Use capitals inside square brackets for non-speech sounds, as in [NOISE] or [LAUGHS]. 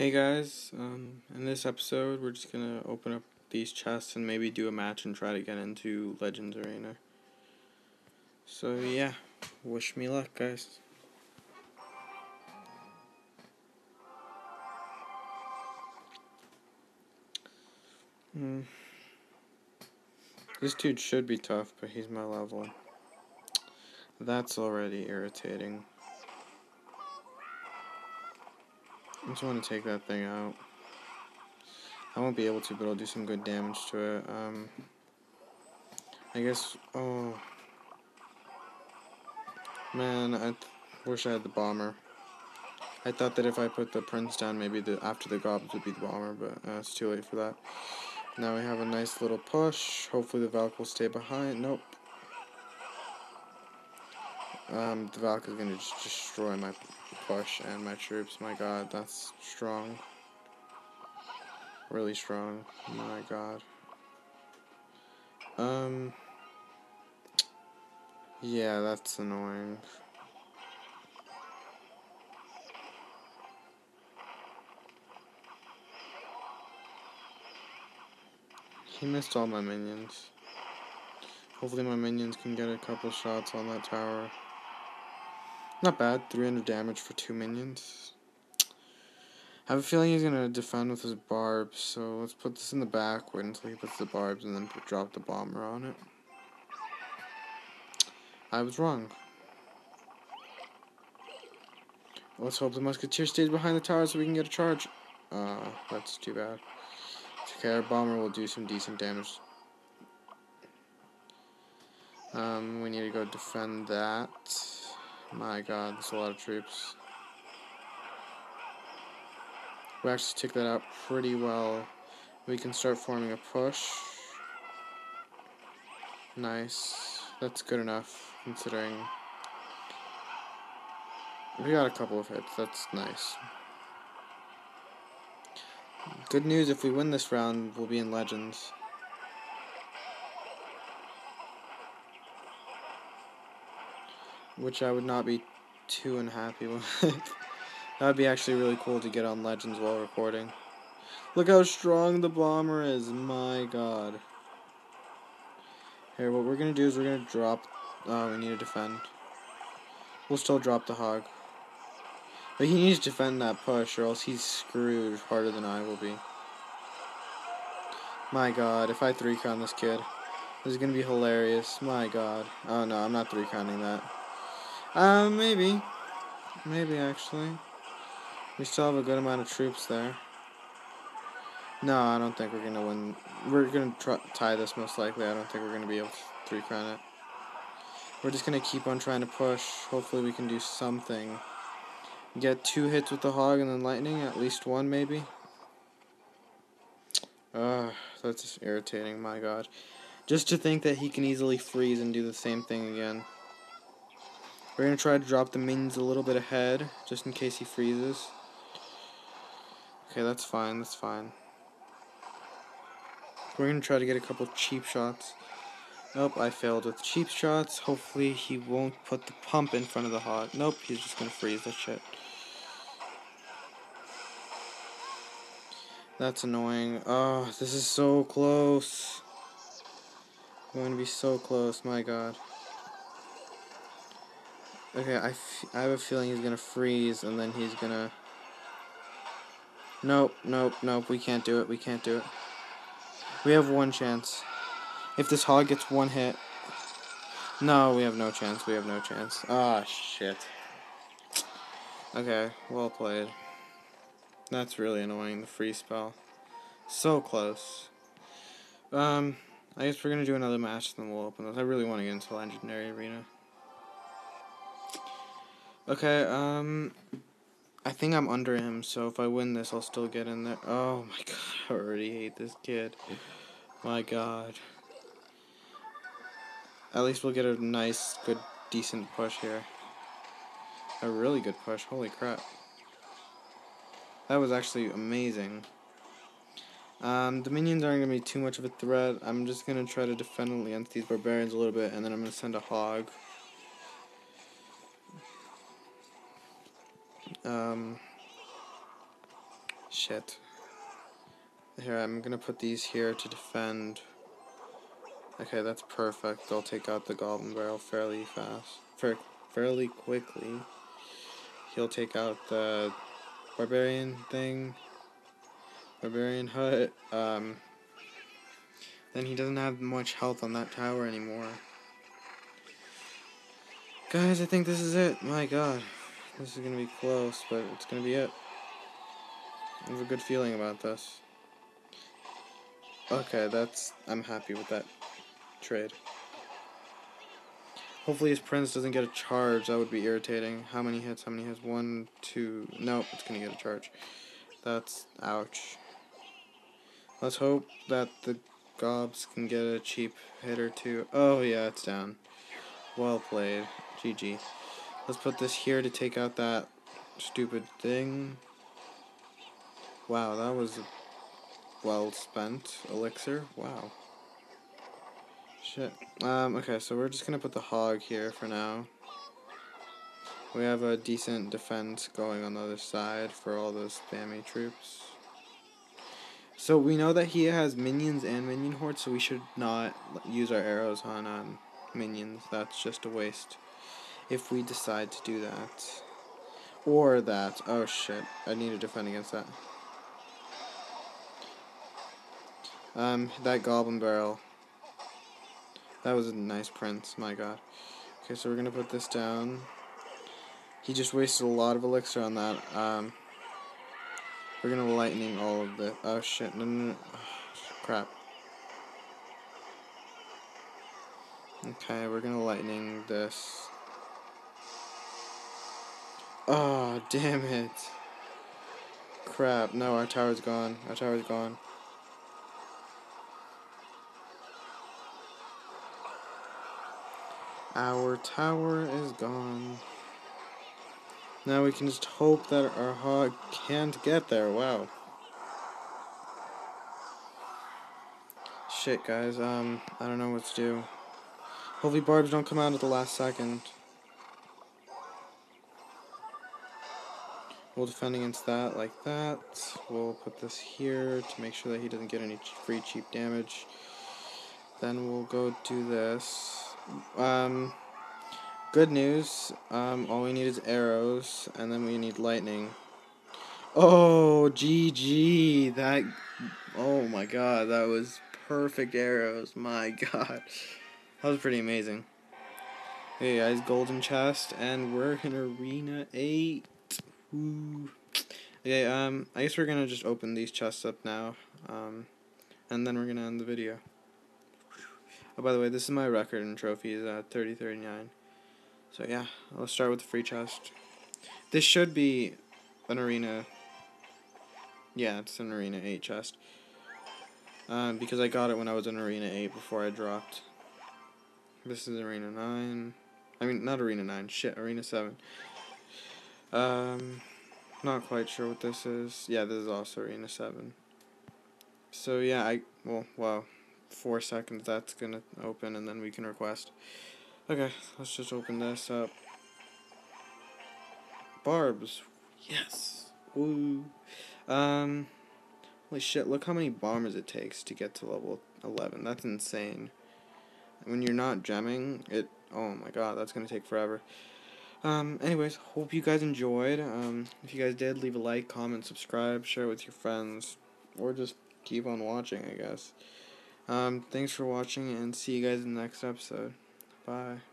Hey guys, um, in this episode, we're just gonna open up these chests and maybe do a match and try to get into Legends Arena. So, yeah, wish me luck, guys. Hmm. This dude should be tough, but he's my level. That's already irritating. I just want to take that thing out. I won't be able to, but I'll do some good damage to it. Um, I guess, oh. Man, I wish I had the bomber. I thought that if I put the prince down, maybe the after the goblins would be the bomber, but uh, it's too late for that. Now we have a nice little push. Hopefully the Valk will stay behind. Nope. Um, the Valk is going to just destroy my push and my troops. My god, that's strong. Really strong. My god. Um... Yeah, that's annoying. He missed all my minions. Hopefully my minions can get a couple shots on that tower. Not bad, 300 damage for two minions. I have a feeling he's going to defend with his barbs, so let's put this in the back, wait until he puts the barbs, and then put, drop the bomber on it. I was wrong. Let's hope the musketeer stays behind the tower so we can get a charge. Uh, that's too bad. Okay, our bomber will do some decent damage. Um, we need to go defend that. My god, that's a lot of troops. We actually took that out pretty well. We can start forming a push. Nice. That's good enough, considering... We got a couple of hits, that's nice. Good news, if we win this round, we'll be in Legends. Which I would not be too unhappy with. [LAUGHS] that would be actually really cool to get on Legends while recording. Look how strong the bomber is, my god. Here, what we're gonna do is we're gonna drop... Oh, we need to defend. We'll still drop the hog. But he needs to defend that push or else he's screwed harder than I will be. My god, if I 3 crown this kid, this is to be hilarious. My god. Oh no, I'm not 3 crowning that. Uh, maybe. Maybe actually. We still have a good amount of troops there. No, I don't think we're going to win. We're going to tie this most likely. I don't think we're going to be able to 3 crown it. We're just going to keep on trying to push. Hopefully we can do something. Get two hits with the hog and then lightning, at least one maybe. Ugh, that's irritating, my god. Just to think that he can easily freeze and do the same thing again. We're going to try to drop the minions a little bit ahead, just in case he freezes. Okay, that's fine, that's fine. We're going to try to get a couple cheap shots. Nope, I failed with cheap shots. Hopefully he won't put the pump in front of the hog. Nope, he's just gonna freeze that shit. That's annoying. Oh, this is so close. I'm going to be so close, my god. Okay, I, I have a feeling he's gonna freeze, and then he's gonna... Nope, nope, nope, we can't do it, we can't do it. We have one chance. If this hog gets one hit... No, we have no chance. We have no chance. Ah, oh, shit. Okay, well played. That's really annoying, the freeze spell. So close. Um, I guess we're gonna do another match, and then we'll open this. I really want to get into Legendary Arena. Okay, um... I think I'm under him, so if I win this, I'll still get in there. Oh my [LAUGHS] god, I already hate this kid. My god. At least we'll get a nice, good, decent push here. A really good push. Holy crap. That was actually amazing. Um, the minions aren't going to be too much of a threat. I'm just going to try to defend against these barbarians a little bit, and then I'm going to send a hog. Um, Shit. Here, I'm gonna put these here to defend. Okay, that's perfect. They'll take out the Goblin Barrel fairly fast. fairly quickly. He'll take out the Barbarian thing. Barbarian hut. Um, then he doesn't have much health on that tower anymore. Guys, I think this is it. My god. This is going to be close, but it's going to be it. I have a good feeling about this. Okay, that's... I'm happy with that trade. Hopefully his prince doesn't get a charge. That would be irritating. How many hits? How many hits? One, two... Nope, it's going to get a charge. That's... Ouch. Let's hope that the gobs can get a cheap hit or two. Oh, yeah, it's down. Well played. GG. Let's put this here to take out that stupid thing. Wow, that was a well spent elixir. Wow. Shit. Um, okay, so we're just gonna put the hog here for now. We have a decent defense going on the other side for all those spammy troops. So we know that he has minions and minion hordes, so we should not use our arrows on um, minions. That's just a waste. If we decide to do that. Or that. Oh shit. I need to defend against that. Um, that goblin barrel. That was a nice prince, my god. Okay, so we're gonna put this down. He just wasted a lot of elixir on that. Um, we're gonna lightning all of the. Oh shit! No, no, no. Oh, [SIGHS] crap. Okay, we're gonna lightning this. Oh, damn it. Crap, no, our tower's gone. Our tower's gone. Our tower is gone. Now we can just hope that our hog can't get there. Wow. Shit, guys. Um, I don't know what to do. Hopefully barbs don't come out at the last second. We'll defend against that like that. We'll put this here to make sure that he doesn't get any free cheap damage. Then we'll go do this. Um, Good news, um, all we need is arrows, and then we need lightning. Oh, GG, that, oh my god, that was perfect arrows, my [LAUGHS] god. That was pretty amazing. Hey guys, golden chest, and we're in arena 8. Ooh. Okay, um, I guess we're gonna just open these chests up now, um, and then we're gonna end the video. Oh, by the way, this is my record in trophies, uh, 3039. So yeah, let's start with the free chest. This should be an arena. Yeah, it's an arena 8 chest. Um, because I got it when I was in arena 8 before I dropped. This is arena 9. I mean, not arena 9. Shit, arena 7. Um, not quite sure what this is. Yeah, this is also arena 7. So yeah, I, well, wow. Four seconds, that's gonna open, and then we can request. Okay, let's just open this up. Barbs. Yes. Woo. Um, holy shit, look how many bombers it takes to get to level 11. That's insane. When you're not gemming, it, oh my god, that's to take forever. Um, anyways, hope you guys enjoyed. Um, if you guys did, leave a like, comment, subscribe, share it with your friends, or just keep on watching, I guess. Um, thanks for watching, and see you guys in the next episode. Bye.